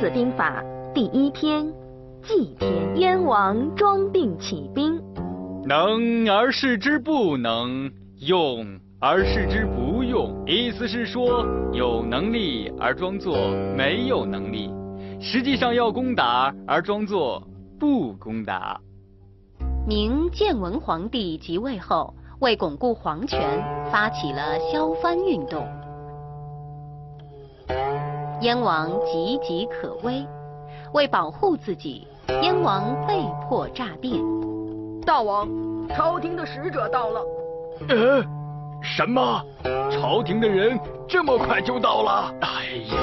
子兵法》第一篇：祭天。燕王装病起兵，能而示之不能，用而示之不用。意思是说，有能力而装作没有能力，实际上要攻打而装作不攻打。明建文皇帝即位后，为巩固皇权，发起了削藩运动。燕王岌岌可危，为保护自己，燕王被迫诈病。大王，朝廷的使者到了。呃，什么？朝廷的人这么快就到了？哎呀，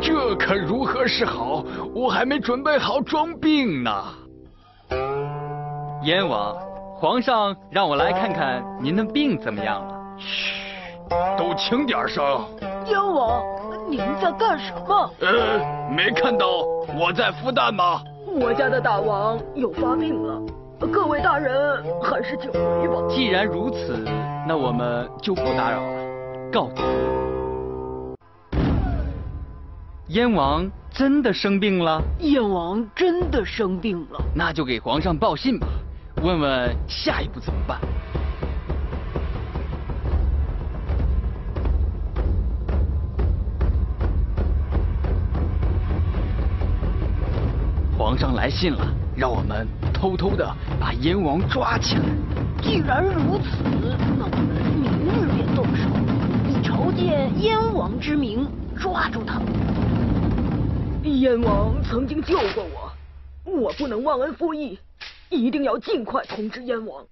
这可如何是好？我还没准备好装病呢。燕王，皇上让我来看看您的病怎么样了。嘘，都轻点声。燕王，您在干什么？呃，没看到我在孵蛋吗？我家的大王又发病了，各位大人还是请回吧。既然如此，那我们就不打扰了，告辞。燕王真的生病了？燕王真的生病了？那就给皇上报信吧。问问下一步怎么办？皇上来信了，让我们偷偷的把燕王抓起来。既然如此，那我们明日便动手，以朝见燕王之名抓住他。燕王曾经救过我，我不能忘恩负义。一定要尽快通知燕王。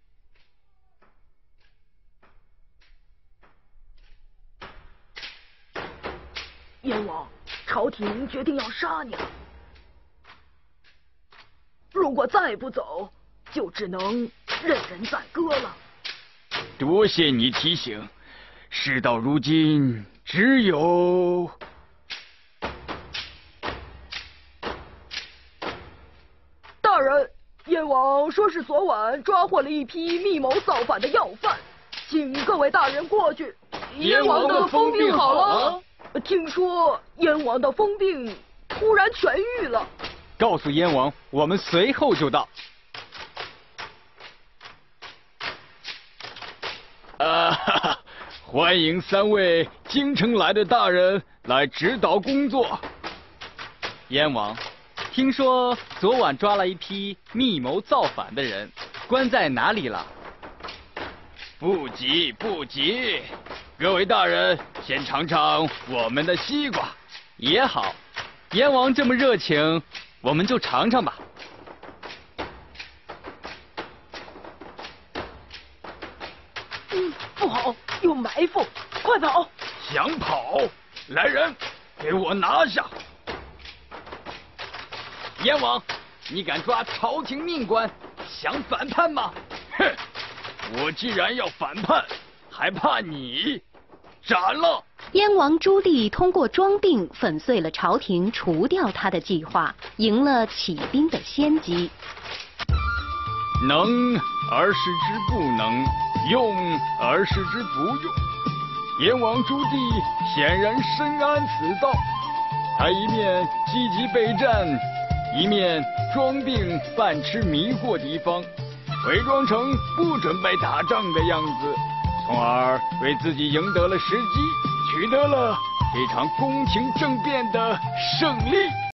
燕王，朝廷决定要杀你了。如果再不走，就只能任人宰割了。多谢你提醒，事到如今，只有。大人燕王说是昨晚抓获了一批密谋造反的要犯，请各位大人过去。燕王的疯病好了？听说燕王的疯病突然痊愈了。告诉燕王，我们随后就到。啊哈哈！欢迎三位京城来的大人来指导工作。燕王。听说昨晚抓了一批密谋造反的人，关在哪里了？不急不急，各位大人先尝尝我们的西瓜也好。燕王这么热情，我们就尝尝吧。嗯，不好，有埋伏，快跑！想跑？来人，给我拿下！燕王，你敢抓朝廷命官，想反叛吗？哼！我既然要反叛，还怕你？斩了！燕王朱棣通过装病粉碎了朝廷除掉他的计划，赢了起兵的先机。能而使之不能，用而使之不用。燕王朱棣显然深谙此道，他一面积极备战。一面装病扮痴迷惑敌方，伪装成不准备打仗的样子，从而为自己赢得了时机，取得了这场宫廷政变的胜利。